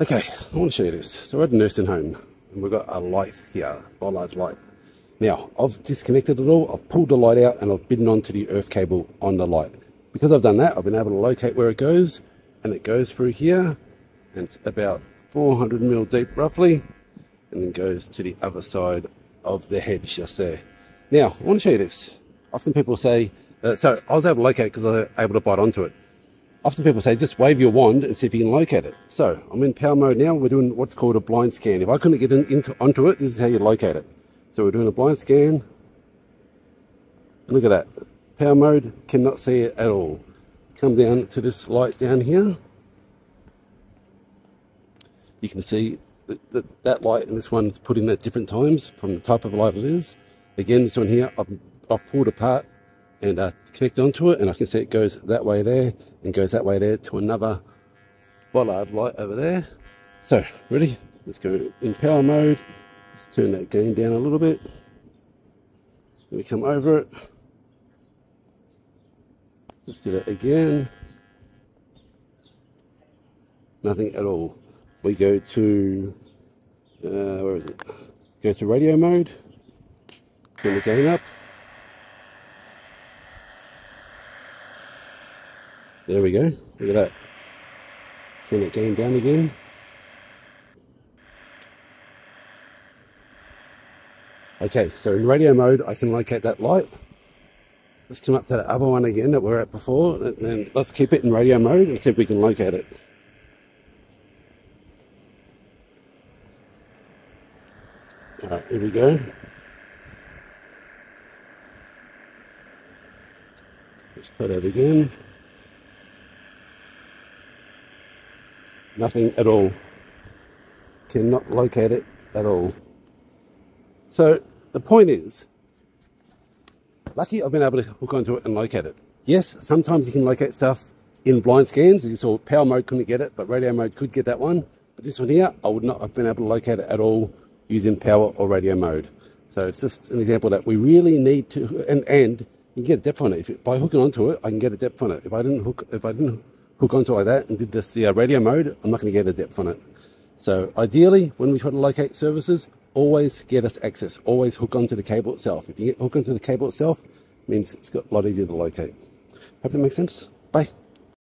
Okay, I want to show you this. So we're at a nursing home and we've got a light here, a large light. Now, I've disconnected it all, I've pulled the light out and I've bidden onto the earth cable on the light. Because I've done that, I've been able to locate where it goes and it goes through here and it's about 400 mil deep roughly and then goes to the other side of the hedge just there. Now, I want to show you this. Often people say, uh, so I was able to locate because I was able to bite onto it often people say just wave your wand and see if you can locate it. So I'm in power mode now. We're doing what's called a blind scan. If I couldn't get in, into, onto it, this is how you locate it. So we're doing a blind scan. Look at that. Power mode, cannot see it at all. Come down to this light down here. You can see that, that, light and this one's put in at different times from the type of light it is. Again, this one here, I've, I've pulled apart and uh, connect onto it and I can see it goes that way there and goes that way there to another bollard light over there. So, ready? Let's go in power mode. Let's turn that gain down a little bit. We come over it. Let's do that again. Nothing at all. We go to, uh, where is it? Go to radio mode. Turn the gain up. There we go. Look at that. Turn that gain down again. Okay, so in radio mode, I can locate that light. Let's come up to the other one again that we are at before, and then let's keep it in radio mode and see if we can locate it. All right, here we go. Let's try that again. Nothing at all. Cannot locate it at all. So the point is, lucky I've been able to hook onto it and locate it. Yes, sometimes you can locate stuff in blind scans. You saw, power mode couldn't get it, but radio mode could get that one. But this one here, I would not have been able to locate it at all using power or radio mode. So it's just an example that we really need to, and, and you can get a depth on it. If, by hooking onto it, I can get a depth on it. If I didn't hook, if I didn't hook onto it like that and did this the uh, radio mode, I'm not going to get a depth on it. So ideally, when we try to locate services, always get us access. Always hook onto the cable itself. If you get hook onto the cable itself, it means it's got a lot easier to locate. Hope that makes sense. Bye.